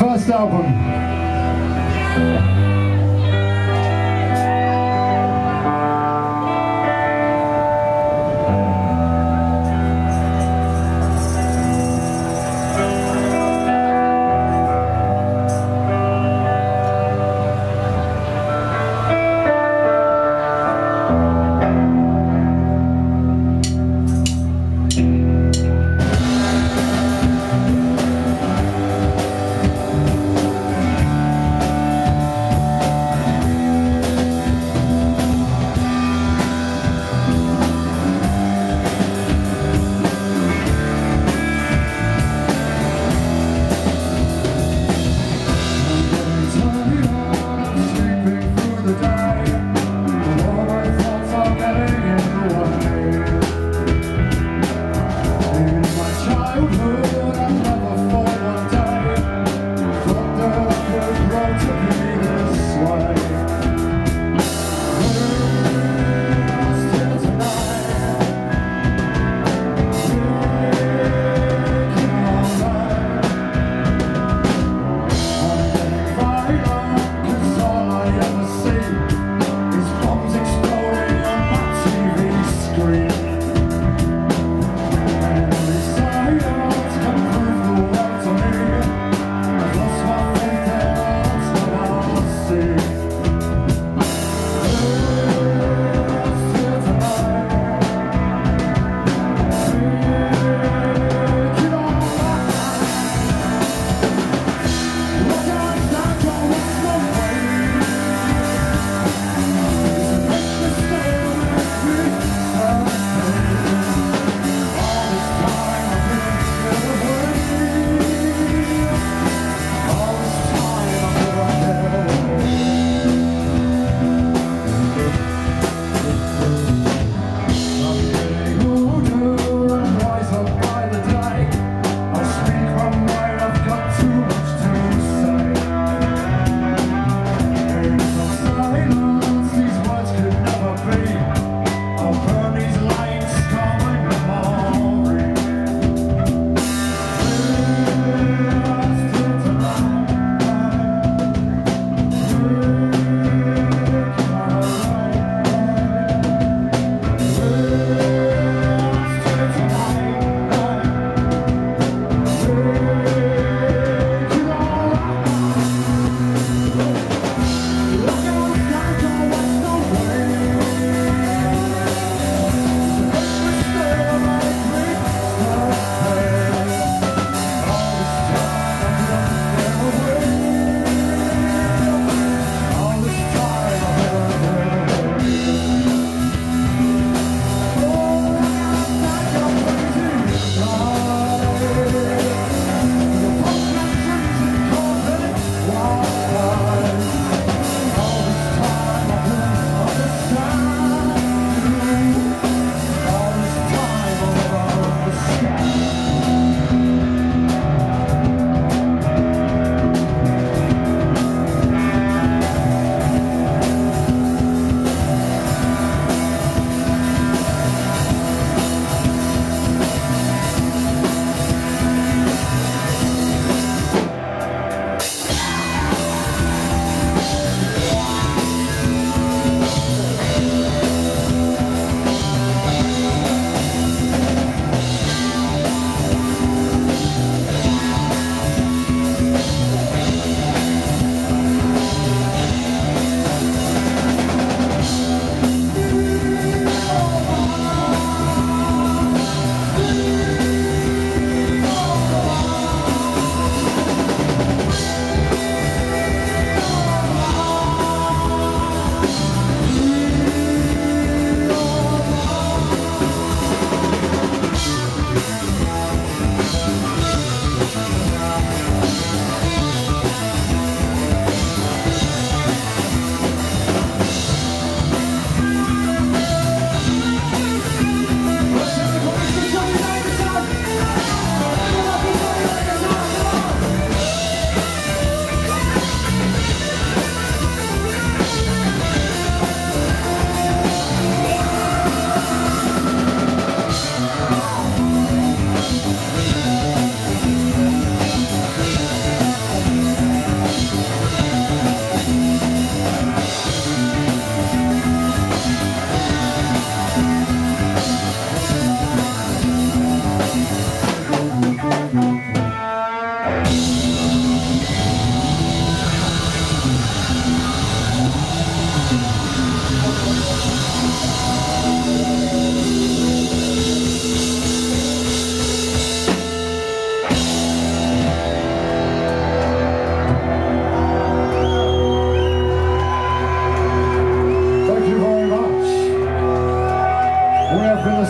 First album.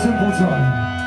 생不 으.